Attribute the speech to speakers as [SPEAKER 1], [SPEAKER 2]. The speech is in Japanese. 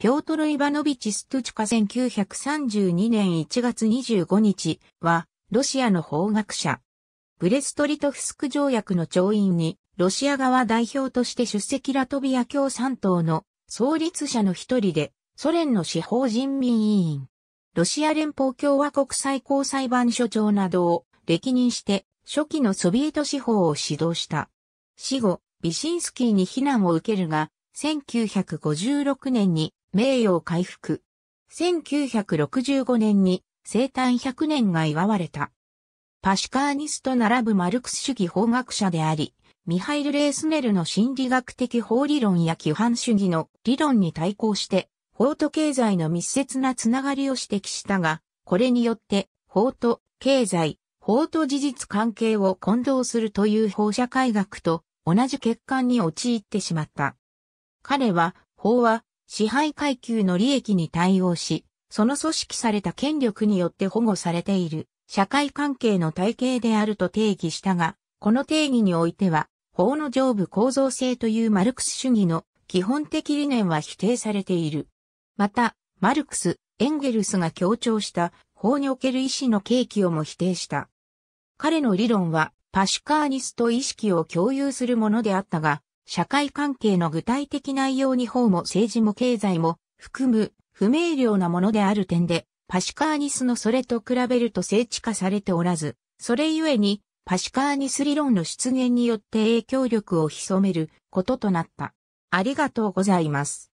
[SPEAKER 1] ピョートル・イバノビチ・ストゥチカ1932年1月25日は、ロシアの法学者。ブレストリトフスク条約の調印に、ロシア側代表として出席ラトビア共産党の創立者の一人で、ソ連の司法人民委員、ロシア連邦共和国最高裁判所長などを歴任して、初期のソビエト司法を指導した。死後、ビシンスキーに非難を受けるが、1956年に名誉回復。1965年に生誕100年が祝われた。パシカーニスと並ぶマルクス主義法学者であり、ミハイル・レースネルの心理学的法理論や規範主義の理論に対抗して、法と経済の密接なつながりを指摘したが、これによって法と経済、法と事実関係を混同するという法社会学と同じ欠陥に陥ってしまった。彼は、法は支配階級の利益に対応し、その組織された権力によって保護されている社会関係の体系であると定義したが、この定義においては、法の上部構造性というマルクス主義の基本的理念は否定されている。また、マルクス、エンゲルスが強調した法における意志の契機をも否定した。彼の理論はパシュカーニスト意識を共有するものであったが、社会関係の具体的内容に法も政治も経済も含む不明瞭なものである点で、パシカーニスのそれと比べると聖地化されておらず、それゆえにパシカーニス理論の出現によって影響力を潜めることとなった。ありがとうございます。